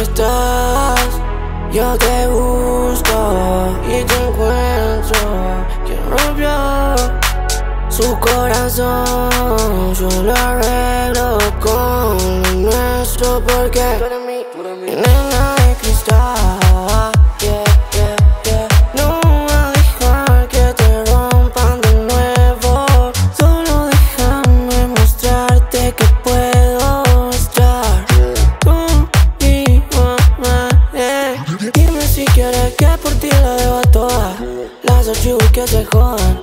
estás, yo te busco y te encuentro. Quien rompió su corazón, yo lo arreglo con nuestro porque nena de cristal. Que se jodan.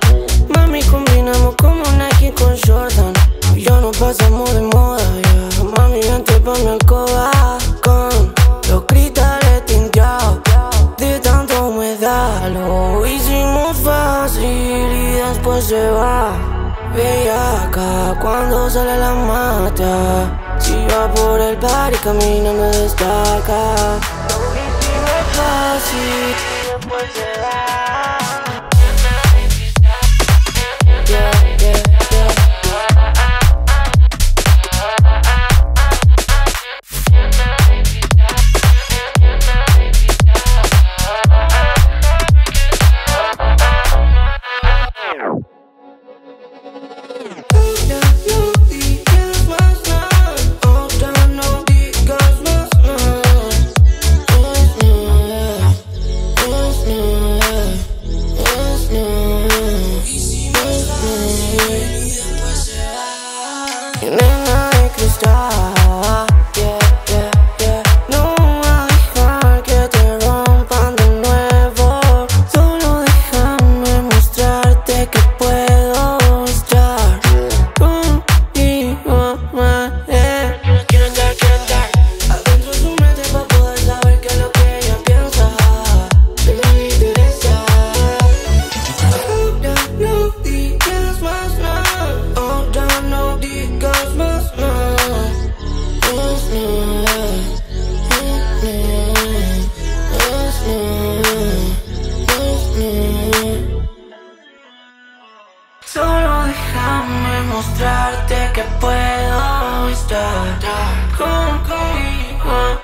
Mami, combinamos como Nike con Jordan. Yo no pasamos de moda, yeah. Mami, vente pa' mi alcoba con los cristales tinteados de tanta humedad. Lo hicimos fácil y después se va. acá cuando sale la mata. Si va por el bar y camina me destaca. Lo hicimos fácil y después se Mostrarte que puedo estar contigo.